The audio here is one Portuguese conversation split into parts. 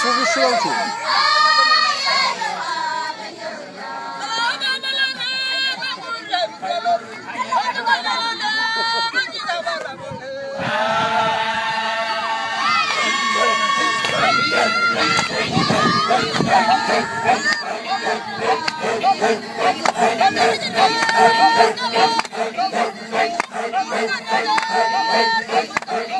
Silvio Silvio. Thank you.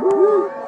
Yeah.